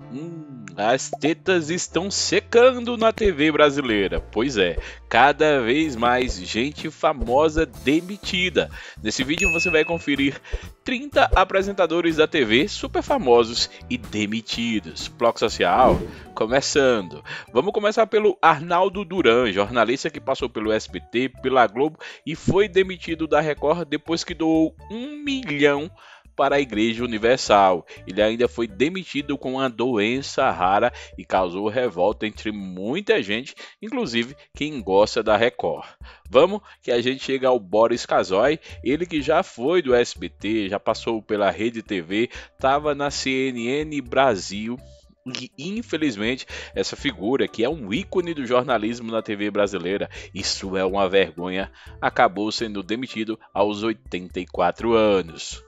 Hum, as tetas estão secando na TV brasileira. Pois é, cada vez mais gente famosa demitida. Nesse vídeo você vai conferir 30 apresentadores da TV super famosos e demitidos. Bloco social, começando. Vamos começar pelo Arnaldo Duran, jornalista que passou pelo SBT, pela Globo e foi demitido da Record depois que doou um milhão para a Igreja Universal. Ele ainda foi demitido com uma doença rara e causou revolta entre muita gente, inclusive quem gosta da Record. Vamos que a gente chega ao Boris Casoy, ele que já foi do SBT, já passou pela Rede TV, estava na CNN Brasil e infelizmente, essa figura, que é um ícone do jornalismo na TV brasileira, isso é uma vergonha, acabou sendo demitido aos 84 anos.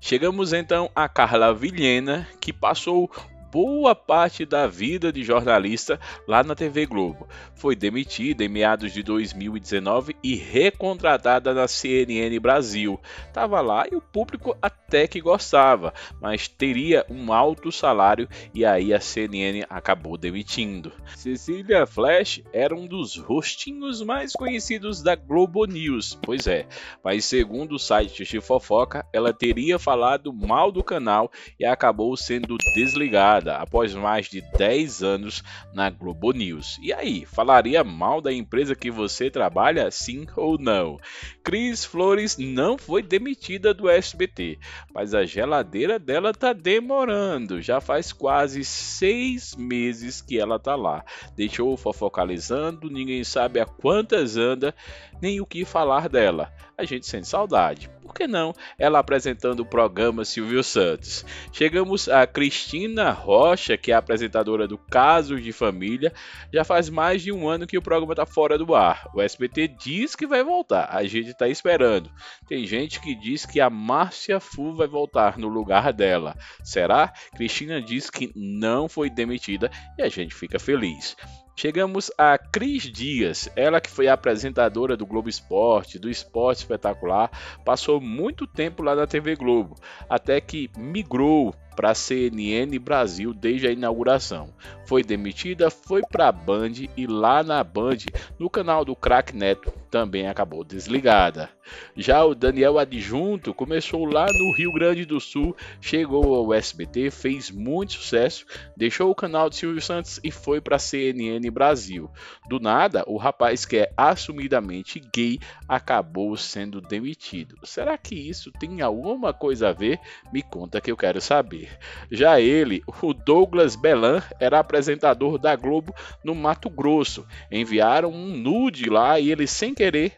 Chegamos então a Carla Vilhena, que passou boa parte da vida de jornalista lá na TV Globo. Foi demitida em meados de 2019 e recontratada na CNN Brasil. Tava lá e o público até que gostava, mas teria um alto salário e aí a CNN acabou demitindo. Cecília Flash era um dos rostinhos mais conhecidos da Globo News, pois é, mas segundo o site de fofoca, ela teria falado mal do canal e acabou sendo desligada após mais de 10 anos na Globo News. E aí, falaria mal da empresa que você trabalha, sim ou não? Cris Flores não foi demitida do SBT, mas a geladeira dela tá demorando. Já faz quase seis meses que ela tá lá. Deixou fofocalizando, ninguém sabe a quantas anda, nem o que falar dela. A gente sente saudade por que não ela apresentando o programa Silvio Santos? Chegamos a Cristina Rocha, que é apresentadora do Casos de Família. Já faz mais de um ano que o programa está fora do ar. O SBT diz que vai voltar, a gente está esperando. Tem gente que diz que a Márcia Fu vai voltar no lugar dela. Será? Cristina diz que não foi demitida e a gente fica feliz. Chegamos a Cris Dias, ela que foi apresentadora do Globo Esporte, do Esporte Espetacular, passou muito tempo lá na TV Globo, até que migrou para a CNN Brasil desde a inauguração. Foi demitida, foi para a Band e lá na Band, no canal do Crack Neto, também acabou desligada. Já o Daniel Adjunto começou lá no Rio Grande do Sul, chegou ao SBT, fez muito sucesso, deixou o canal de Silvio Santos e foi para a CNN Brasil. Do nada, o rapaz que é assumidamente gay acabou sendo demitido. Será que isso tem alguma coisa a ver? Me conta que eu quero saber. Já ele, o Douglas Belan, era apresentador da Globo no Mato Grosso. Enviaram um nude lá e ele, sem querer,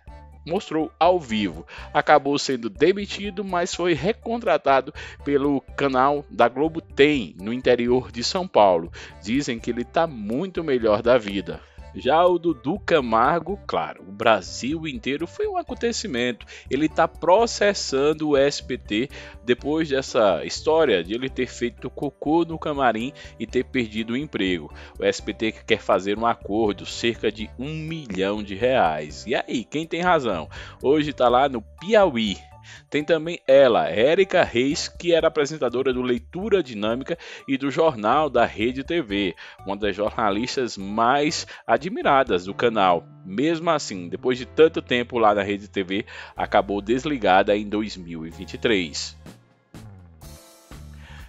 mostrou ao vivo. Acabou sendo demitido, mas foi recontratado pelo canal da Globo Tem, no interior de São Paulo. Dizem que ele está muito melhor da vida. Já o Dudu Camargo, claro, o Brasil inteiro foi um acontecimento. Ele está processando o SBT depois dessa história de ele ter feito cocô no camarim e ter perdido o emprego. O SBT quer fazer um acordo, cerca de um milhão de reais. E aí, quem tem razão? Hoje está lá no Piauí. Tem também ela, Érica Reis, que era apresentadora do Leitura Dinâmica e do Jornal da Rede TV, uma das jornalistas mais admiradas do canal. Mesmo assim, depois de tanto tempo lá na Rede TV, acabou desligada em 2023.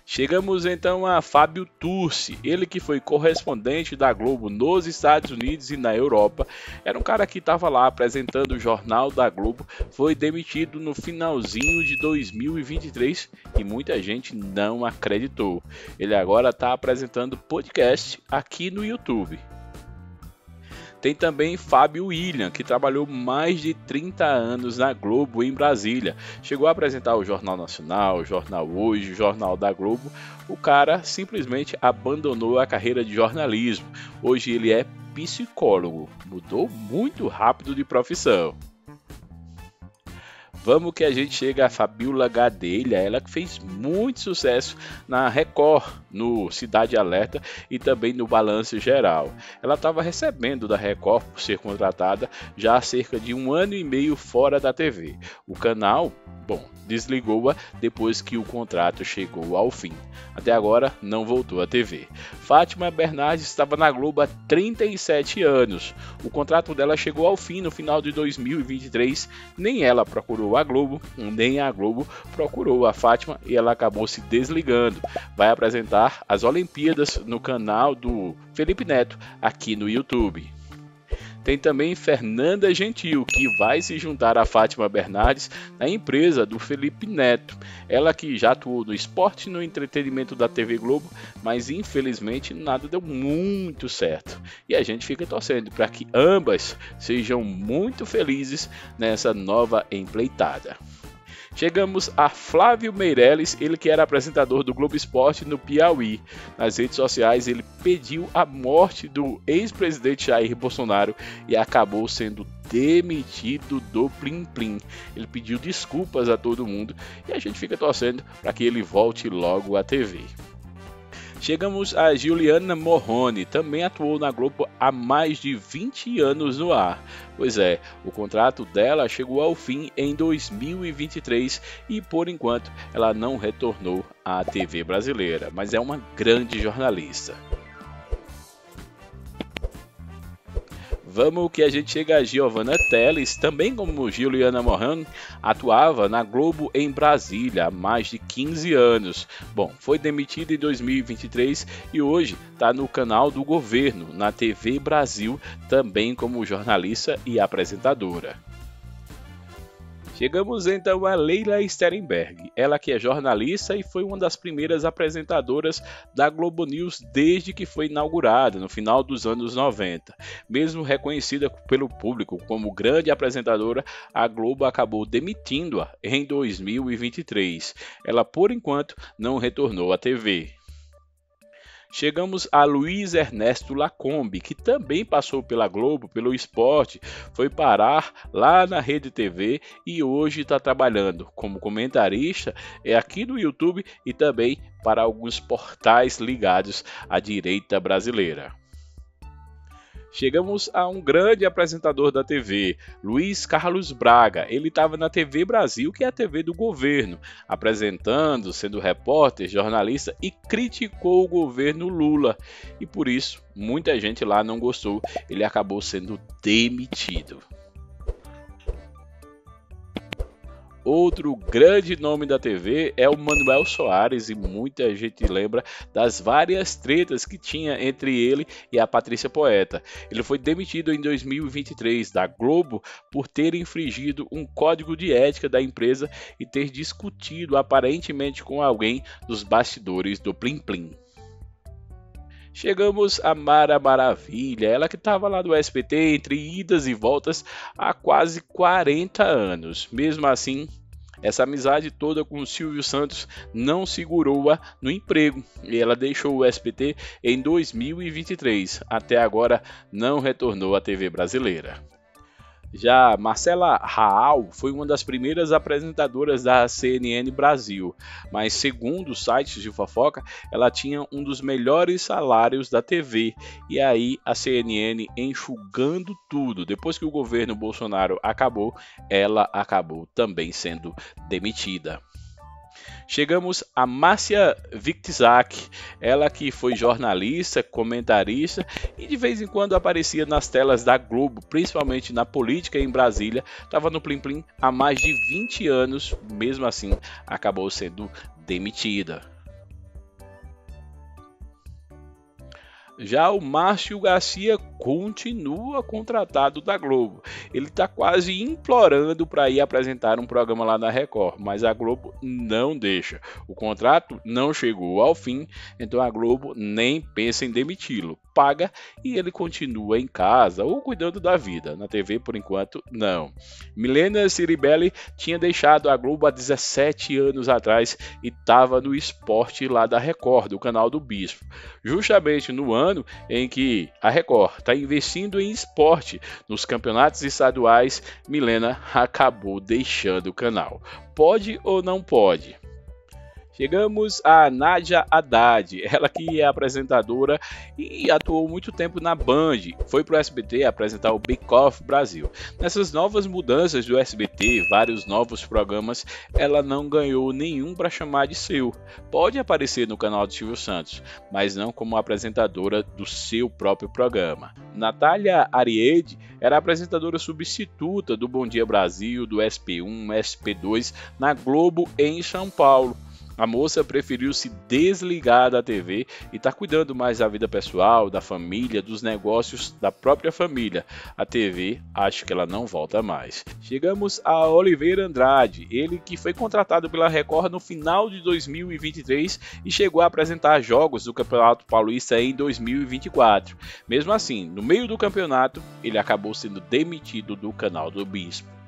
Chegamos então a Fábio Turci, ele que foi correspondente da Globo nos Estados Unidos e na Europa. Era um cara que estava lá apresentando o Jornal da Globo, foi demitido no finalzinho de 2023 e muita gente não acreditou. Ele agora está apresentando podcast aqui no YouTube. Tem também Fábio William, que trabalhou mais de 30 anos na Globo em Brasília. Chegou a apresentar o Jornal Nacional, o Jornal Hoje, o Jornal da Globo. O cara simplesmente abandonou a carreira de jornalismo. Hoje ele é psicólogo. Mudou muito rápido de profissão. Vamos que a gente chega a Fabiola Gadelha, ela que fez muito sucesso na Record, no Cidade Alerta e também no Balanço Geral. Ela estava recebendo da Record por ser contratada já há cerca de um ano e meio fora da TV. O canal, bom, desligou-a depois que o contrato chegou ao fim. Até agora não voltou à TV. Fátima Bernardes estava na Globo há 37 anos. O contrato dela chegou ao fim no final de 2023. Nem ela procurou a Globo, nem a Globo procurou a Fátima e ela acabou se desligando. Vai apresentar as Olimpíadas no canal do Felipe Neto aqui no YouTube. Tem também Fernanda Gentil, que vai se juntar a Fátima Bernardes na empresa do Felipe Neto. Ela que já atuou no esporte e no entretenimento da TV Globo, mas infelizmente nada deu muito certo. E a gente fica torcendo para que ambas sejam muito felizes nessa nova empleitada. Chegamos a Flávio Meirelles, ele que era apresentador do Globo Esporte no Piauí. Nas redes sociais, ele pediu a morte do ex-presidente Jair Bolsonaro e acabou sendo demitido do Plim Plim. Ele pediu desculpas a todo mundo e a gente fica torcendo para que ele volte logo à TV. Chegamos a Juliana Morrone, também atuou na Globo há mais de 20 anos no ar. Pois é, o contrato dela chegou ao fim em 2023 e por enquanto ela não retornou à TV brasileira, mas é uma grande jornalista. Vamos que a gente chega a Giovanna Teles, também como Juliana Moran, atuava na Globo em Brasília há mais de 15 anos. Bom, foi demitida em 2023 e hoje está no canal do governo, na TV Brasil, também como jornalista e apresentadora. Chegamos então a Leila Sterenberg, ela que é jornalista e foi uma das primeiras apresentadoras da Globo News desde que foi inaugurada no final dos anos 90. Mesmo reconhecida pelo público como grande apresentadora, a Globo acabou demitindo-a em 2023. Ela por enquanto não retornou à TV. Chegamos a Luiz Ernesto Lacombe, que também passou pela Globo, pelo esporte, foi parar lá na Rede TV e hoje está trabalhando como comentarista é aqui no YouTube e também para alguns portais ligados à direita brasileira. Chegamos a um grande apresentador da TV, Luiz Carlos Braga. Ele estava na TV Brasil, que é a TV do governo, apresentando, sendo repórter, jornalista e criticou o governo Lula. E por isso, muita gente lá não gostou. Ele acabou sendo demitido. Outro grande nome da TV é o Manuel Soares e muita gente lembra das várias tretas que tinha entre ele e a Patrícia Poeta. Ele foi demitido em 2023 da Globo por ter infringido um código de ética da empresa e ter discutido aparentemente com alguém dos bastidores do Plim Plim. Chegamos a Mara Maravilha, ela que estava lá do SBT entre idas e voltas há quase 40 anos. Mesmo assim, essa amizade toda com o Silvio Santos não segurou-a no emprego e ela deixou o SBT em 2023. Até agora não retornou à TV brasileira. Já Marcela Raal foi uma das primeiras apresentadoras da CNN Brasil, mas segundo sites de fofoca, ela tinha um dos melhores salários da TV. E aí a CNN enxugando tudo. Depois que o governo Bolsonaro acabou, ela acabou também sendo demitida. Chegamos a Márcia Victizak, ela que foi jornalista, comentarista e de vez em quando aparecia nas telas da Globo, principalmente na política em Brasília. Estava no Plim Plim há mais de 20 anos, mesmo assim acabou sendo demitida. Já o Márcio Garcia continua contratado da Globo. Ele está quase implorando para ir apresentar um programa lá na Record, mas a Globo não deixa. O contrato não chegou ao fim, então a Globo nem pensa em demiti-lo. Paga e ele continua em casa ou cuidando da vida. Na TV, por enquanto, não. Milena Ciribelli tinha deixado a Globo há 17 anos atrás e estava no esporte lá da Record, do canal do Bispo. Justamente no ano em que a Record está investindo em esporte. Nos campeonatos estaduais, Milena acabou deixando o canal. Pode ou não pode? Chegamos a Nádia Haddad, ela que é apresentadora e atuou muito tempo na Band, foi para o SBT apresentar o Bake Off Brasil. Nessas novas mudanças do SBT, vários novos programas, ela não ganhou nenhum para chamar de seu. Pode aparecer no canal do Silvio Santos, mas não como apresentadora do seu próprio programa. Natália Ariede era apresentadora substituta do Bom Dia Brasil, do SP1, SP2 na Globo em São Paulo. A moça preferiu se desligar da TV e está cuidando mais da vida pessoal, da família, dos negócios da própria família. A TV, acho que ela não volta mais. Chegamos a Oliveira Andrade, ele que foi contratado pela Record no final de 2023 e chegou a apresentar jogos do Campeonato Paulista em 2024. Mesmo assim, no meio do campeonato, ele acabou sendo demitido do canal do Bispo.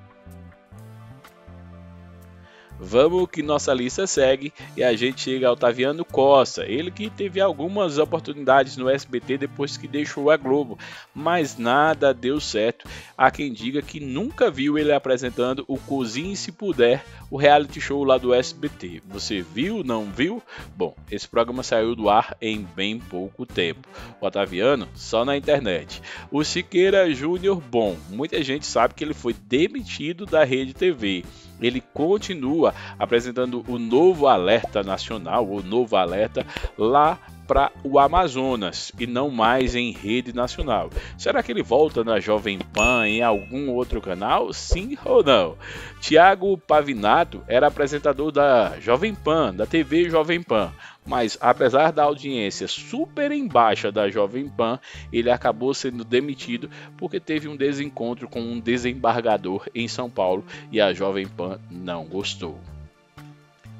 Vamos que nossa lista segue e a gente chega ao Taviano Costa, ele que teve algumas oportunidades no SBT depois que deixou a Globo, mas nada deu certo. Há quem diga que nunca viu ele apresentando o Cozinhe Se Puder, o reality show lá do SBT. Você viu, não viu? Bom, esse programa saiu do ar em bem pouco tempo. O Otaviano, só na internet. O Siqueira Júnior, bom, muita gente sabe que ele foi demitido da Rede TV ele continua apresentando o novo alerta nacional, o novo alerta lá para o Amazonas e não mais em rede nacional. Será que ele volta na Jovem Pan em algum outro canal? Sim ou não? Tiago Pavinato era apresentador da Jovem Pan, da TV Jovem Pan. Mas apesar da audiência super em baixa da Jovem Pan, ele acabou sendo demitido porque teve um desencontro com um desembargador em São Paulo e a Jovem Pan não gostou.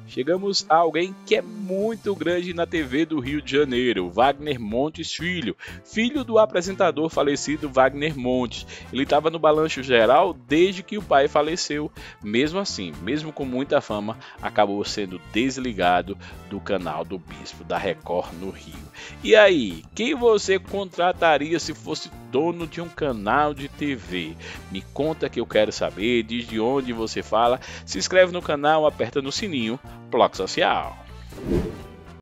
Chegamos a alguém que é muito grande na TV do Rio de Janeiro, Wagner Montes Filho, filho do apresentador falecido Wagner Montes. Ele estava no balanço geral desde que o pai faleceu. Mesmo assim, mesmo com muita fama, acabou sendo desligado do canal do Bispo da Record no Rio. E aí, quem você contrataria se fosse dono de um canal de TV? Me conta que eu quero saber, diz de onde você fala, se inscreve no canal, aperta no sininho, Bloco Social.